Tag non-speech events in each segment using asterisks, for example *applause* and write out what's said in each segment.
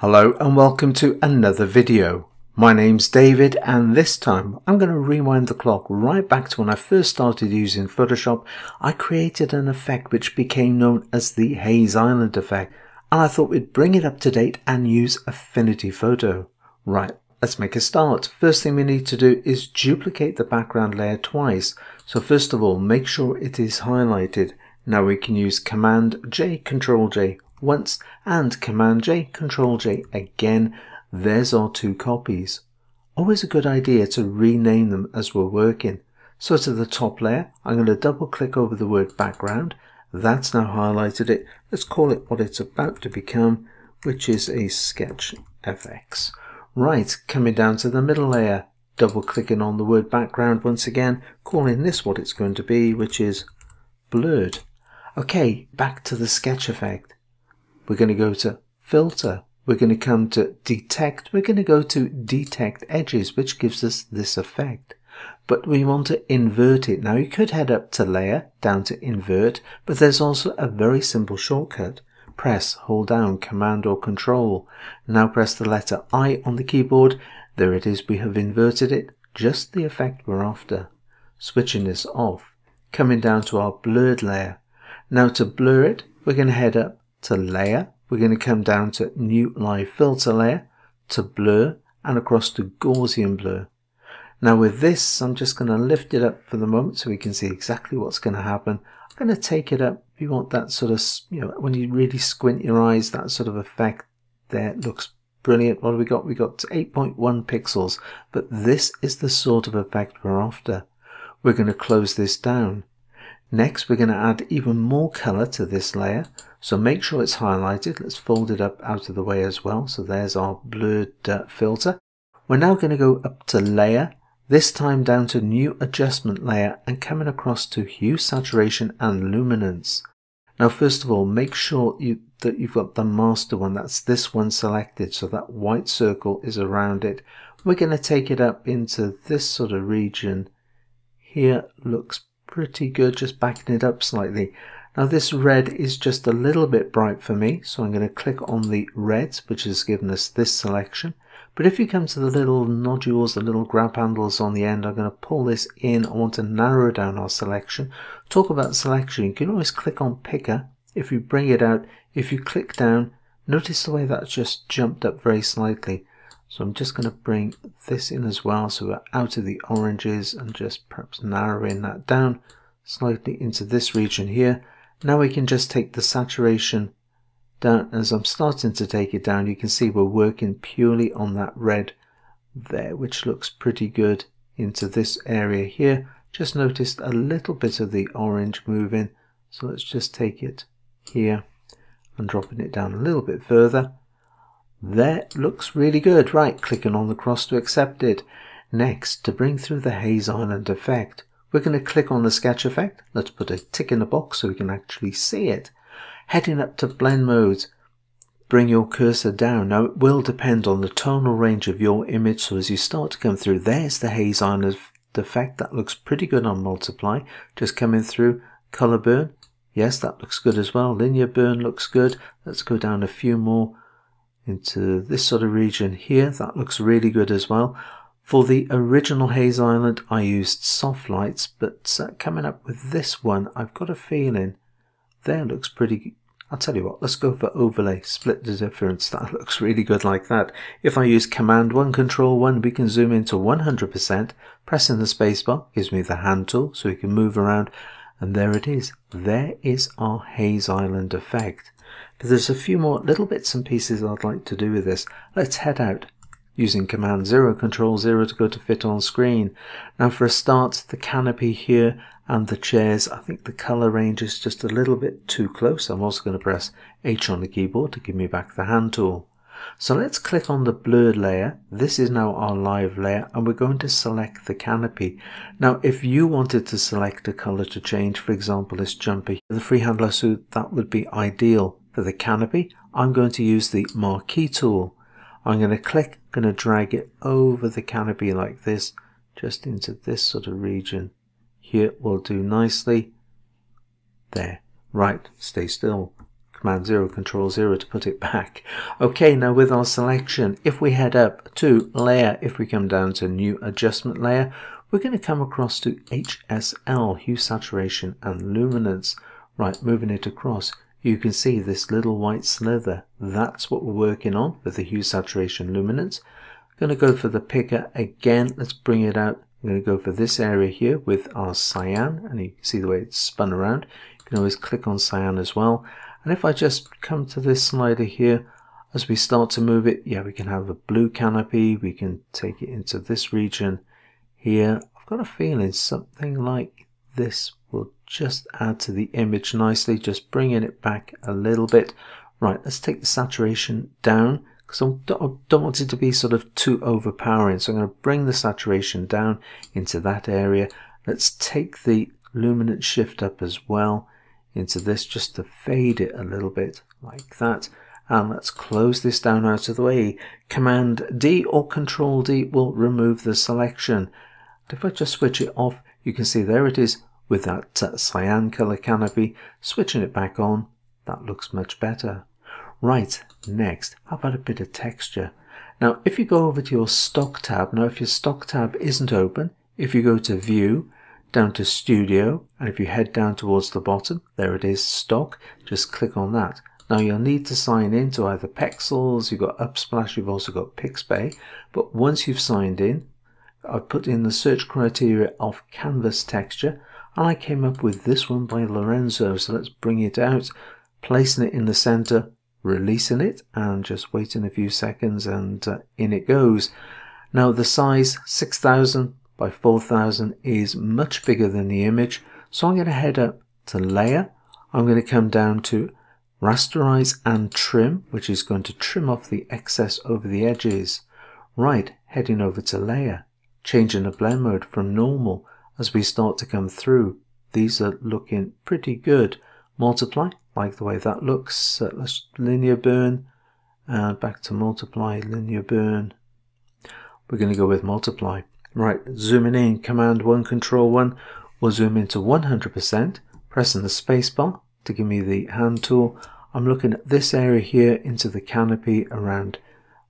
Hello and welcome to another video. My name's David and this time I'm going to rewind the clock right back to when I first started using Photoshop. I created an effect which became known as the Hayes Island effect and I thought we'd bring it up to date and use Affinity Photo. Right, let's make a start. First thing we need to do is duplicate the background layer twice. So first of all make sure it is highlighted. Now we can use Command J, Control J once and Command J, Control J again. There's our two copies. Always a good idea to rename them as we're working. So to the top layer, I'm going to double click over the word background. That's now highlighted it. Let's call it what it's about to become, which is a sketch FX. Right, coming down to the middle layer, double clicking on the word background once again, calling this what it's going to be, which is blurred. Okay, back to the sketch effect. We're going to go to filter. We're going to come to detect. We're going to go to detect edges, which gives us this effect. But we want to invert it. Now you could head up to layer, down to invert, but there's also a very simple shortcut. Press, hold down, command or control. Now press the letter I on the keyboard. There it is, we have inverted it. Just the effect we're after. Switching this off. Coming down to our blurred layer. Now to blur it, we're going to head up to layer. We're going to come down to new live filter layer to blur and across to Gaussian blur. Now with this, I'm just going to lift it up for the moment so we can see exactly what's going to happen. I'm going to take it up. You want that sort of, you know, when you really squint your eyes, that sort of effect there looks brilliant. What have we got? We got 8.1 pixels, but this is the sort of effect we're after. We're going to close this down. Next, we're going to add even more color to this layer. So make sure it's highlighted. Let's fold it up out of the way as well. So there's our blurred uh, filter. We're now going to go up to layer, this time down to new adjustment layer and coming across to hue, saturation and luminance. Now first of all, make sure you, that you've got the master one, that's this one selected, so that white circle is around it. We're going to take it up into this sort of region. Here looks pretty good, just backing it up slightly. Now this red is just a little bit bright for me, so I'm going to click on the reds, which has given us this selection. But if you come to the little nodules, the little grab handles on the end, I'm going to pull this in. I want to narrow down our selection. Talk about selection. You can always click on picker. If you bring it out, if you click down, notice the way that just jumped up very slightly. So I'm just going to bring this in as well. So we're out of the oranges and just perhaps narrowing that down slightly into this region here. Now we can just take the saturation down. As I'm starting to take it down, you can see we're working purely on that red there, which looks pretty good into this area here. Just noticed a little bit of the orange moving. So let's just take it here and dropping it down a little bit further. There looks really good. Right, clicking on the cross to accept it. Next, to bring through the Hayes Island effect, we're going to click on the sketch effect. Let's put a tick in the box so we can actually see it. Heading up to blend modes, bring your cursor down. Now it will depend on the tonal range of your image. So as you start to come through, there's the Hayes Island effect. That looks pretty good on multiply. Just coming through color burn. Yes, that looks good as well. Linear burn looks good. Let's go down a few more into this sort of region here. That looks really good as well. For the original Hayes Island, I used soft lights, but uh, coming up with this one, I've got a feeling there looks pretty. I'll tell you what, let's go for overlay, split the difference. *laughs* That looks really good like that. If I use Command 1, Control 1, we can zoom into 100%. Pressing the spacebar gives me the hand tool so we can move around. And there it is. There is our Hayes Island effect. But there's a few more little bits and pieces I'd like to do with this. Let's head out using command 0 control 0 to go to fit on screen. Now for a start the canopy here and the chairs I think the color range is just a little bit too close. I'm also going to press H on the keyboard to give me back the hand tool. So let's click on the blurred layer. This is now our live layer and we're going to select the canopy. Now if you wanted to select a color to change, for example this jumper, the freehand lasso, that would be ideal for the canopy. I'm going to use the marquee tool. I'm going to click, going to drag it over the canopy like this, just into this sort of region. Here will do nicely. There. Right, stay still. Command 0, Control 0 to put it *laughs* back. Okay, now with our selection, if we head up to Layer, if we come down to New Adjustment Layer, we're going to come across to HSL, Hue, Saturation and Luminance. Right, moving it across, you can see this little white slither. That's what we're working on with the Hue, Saturation, Luminance. I'm going to go for the picker again. Let's bring it out. I'm going to go for this area here with our cyan, and you can see the way it's spun around. You can always click on cyan as well. And if I just come to this slider here, as we start to move it, yeah, we can have a blue canopy. We can take it into this region here. I've got a feeling something like this just add to the image nicely, just bringing it back a little bit. Right, let's take the saturation down because I don't, want it to be sort of too overpowering. So I'm going to bring the saturation down into that area. Let's take the luminance shift up as well into this just to fade it a little bit like that. And let's close this down out of the way. Command D or Control D will remove the selection. If I just switch it off, you can see there it is with that uh, cyan color canopy. Switching it back on, that looks much better. Right, next, how about a bit of texture? Now, if you go over to your stock tab, now if your stock tab isn't open, if you go to view, down to studio, and if you head down towards the bottom, there it is, stock, just click on that. Now you'll need to sign in to either Pexels, you've got Unsplash, you've also got Pixabay, but once you've signed in, I've put in the search criteria of canvas texture, I came up with this one by Lorenzo, so let's bring it out, placing it in the center, releasing it, and just waiting a few seconds, and uh, in it goes. Now the size, 6000 by 4000 is much bigger than the image, so I'm going to head up to Layer, I'm going to come down to rasterize and trim, which is going to trim off the excess over the edges. Right, heading over to layer, changing the blend mode from normal as we start to come through. These are looking pretty good. Multiply, like the way that looks. Uh, let's linear burn, and back to multiply, linear burn. We're going to go with multiply. Right, zooming in, command 1, control 1, we'll zoom into 100%, pressing the spacebar to give me the hand tool. I'm looking at this area here into the canopy around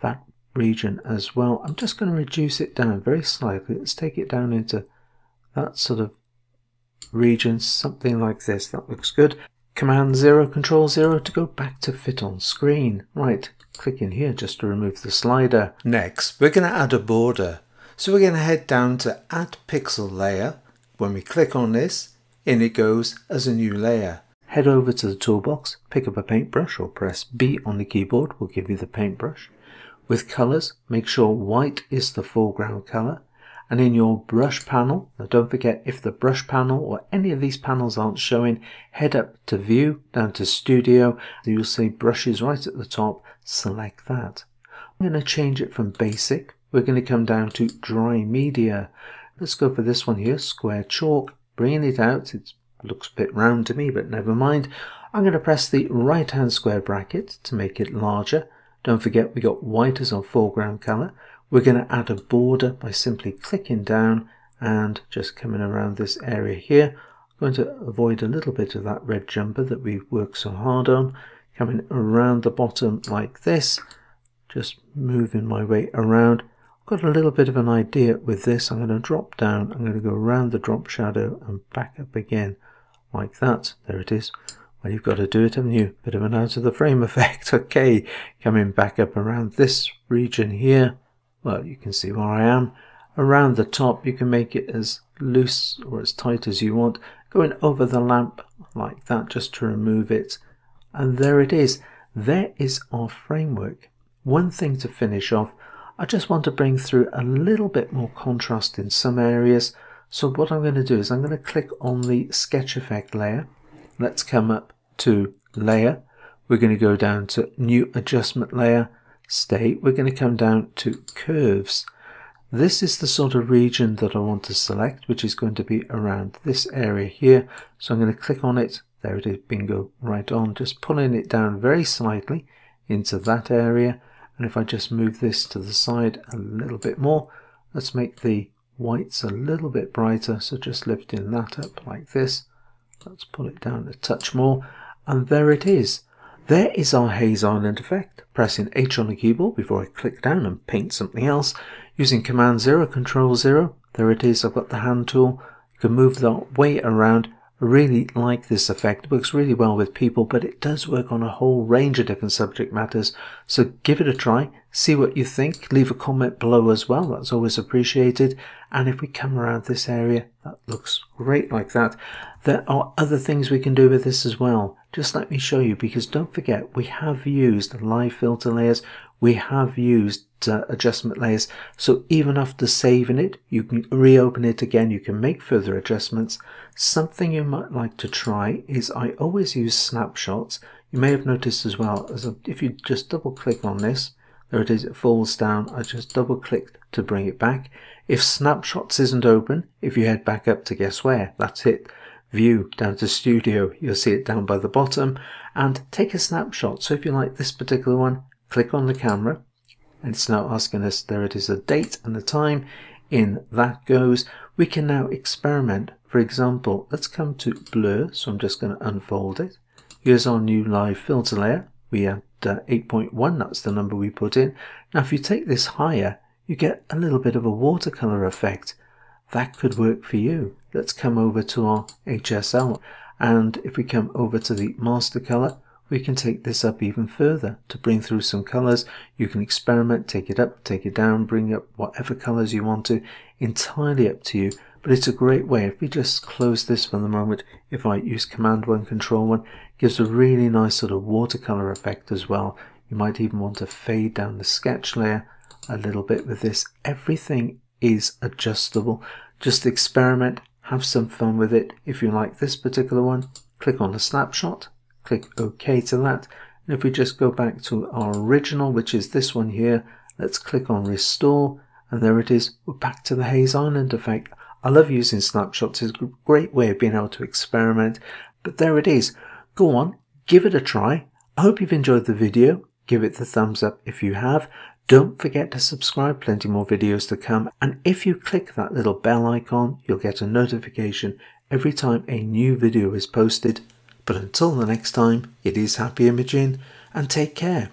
that region as well. I'm just going to reduce it down very slightly. Let's take it down into that sort of region, something like this. That looks good. Command 0, Control 0 to go back to fit on screen. Right, click in here just to remove the slider. Next, we're going to add a border. So we're going to head down to Add Pixel Layer. When we click on this, in it goes as a new layer. Head over to the toolbox, pick up a paintbrush or press B on the keyboard will give you the paintbrush. With colours, make sure white is the foreground colour. And in your brush panel, now don't forget if the brush panel or any of these panels aren't showing, head up to view, down to studio, you'll see brushes right at the top, select that. I'm going to change it from basic, we're going to come down to dry media. Let's go for this one here, square chalk, bringing it out, it looks a bit round to me, but never mind. I'm going to press the right hand square bracket to make it larger. Don't forget we got white as our foreground colour. We're going to add a border by simply clicking down and just coming around this area here. I'm going to avoid a little bit of that red jumper that we've worked so hard on. Coming around the bottom like this, just moving my way around. I've got a little bit of an idea with this. I'm going to drop down. I'm going to go around the drop shadow and back up again like that. There it is. Well, you've got to do it, haven't you? Bit of an out of the frame *laughs* effect. Okay, coming back up around this region here. Well, you can see where I am. Around the top, you can make it as loose or as tight as you want. Going over the lamp like that just to remove it. And there it is. There is our framework. One thing to finish off, I just want to bring through a little bit more contrast in some areas. So what I'm going to do is I'm going to click on the sketch effect layer. Let's come up to layer. We're going to go down to new adjustment layer, state. We're going to come down to curves. This is the sort of region that I want to select, which is going to be around this area here. So I'm going to click on it. There it is, bingo, right on. Just pulling it down very slightly into that area. And if I just move this to the side a little bit more, let's make the White's a little bit brighter, so just lifting that up like this. Let's pull it down a touch more. And there it is. There is our Hayes Island effect. Pressing H on the keyboard before I click down and paint something else. Using Command 0, Control 0. There it is, I've got the hand tool. You can move that way around really like this effect. It works really well with people, but it does work on a whole range of different subject matters. So give it a try, see what you think, leave a comment below as well. That's always appreciated. And if we come around this area, that looks great like that. There are other things we can do with this as well. Just let me show you because don't forget we have used live filter layers. We have used uh, adjustment layers. So even after saving it, you can reopen it again. You can make further adjustments. Something you might like to try is I always use snapshots. You may have noticed as well, as a, if you just double click on this, there it is, it falls down. I just double clicked to bring it back. If snapshots isn't open, if you head back up to guess where, that's it. View down to studio, you'll see it down by the bottom and take a snapshot. So if you like this particular one, click on the camera, it's now asking us there it is a date and the time. In that goes we can now experiment. For example let's come to blur so I'm just going to unfold it. Here's our new live filter layer. We had uh, 8.1 that's the number we put in. Now if you take this higher you get a little bit of a watercolor effect. That could work for you. Let's come over to our HSL and if we come over to the master color we can take this up even further to bring through some colors. You can experiment, take it up, take it down, bring up whatever colors you want to, entirely up to you. But it's a great way. If we just close this for the moment, if I use Command 1, Control 1, gives a really nice sort of watercolor effect as well. You might even want to fade down the sketch layer a little bit with this. Everything is adjustable. Just experiment, have some fun with it. If you like this particular one, click on the snapshot click OK to that. And if we just go back to our original, which is this one here, let's click on restore and there it is. We're back to the Hayes Island effect. I love using snapshots. It's a great way of being able to experiment. But there it is. Go on, give it a try. I hope you've enjoyed the video. Give it the thumbs up if you have. Don't forget to subscribe, plenty more videos to come. And if you click that little bell icon, you'll get a notification every time a new video is posted. But until the next time, it is happy imaging and take care.